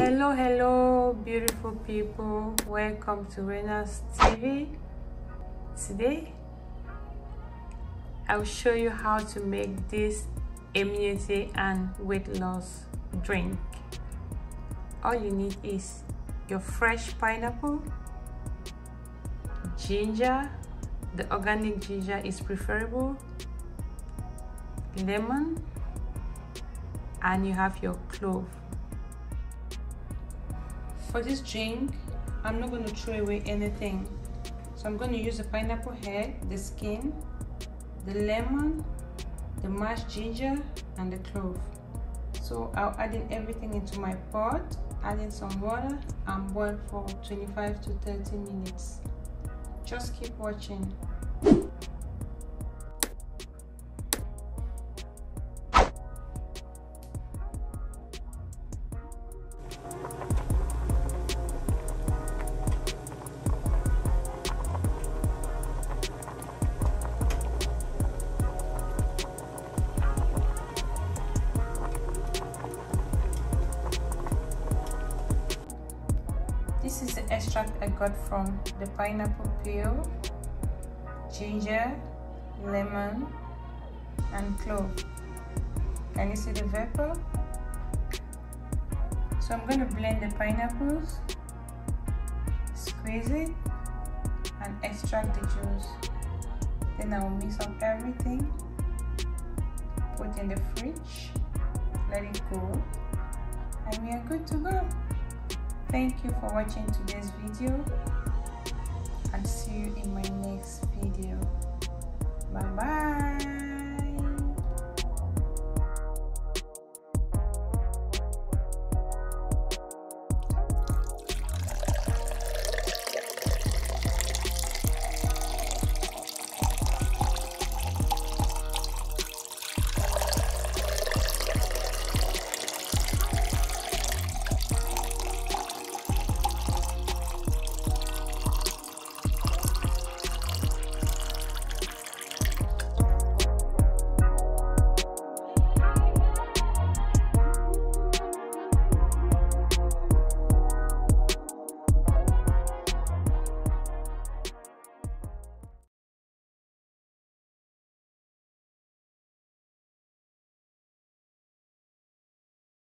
hello hello beautiful people. Welcome to Reyna's TV today I'll show you how to make this immunity and weight loss drink. All you need is your fresh pineapple ginger. The organic ginger is preferable. Lemon. And you have your clove for this drink I'm not going to throw away anything. So I'm going to use the pineapple head the skin the lemon the mashed ginger and the clove. So I'll add in everything into my pot add in some water and boil for 25 to 30 minutes. Just keep watching extract I got from the pineapple peel, ginger, lemon, and clove. Can you see the vapor? So I'm going to blend the pineapples, squeeze it, and extract the juice. Then I will mix up everything, put in the fridge, let it cool, and we are good to go. Thank you for watching today's video and see you in my next.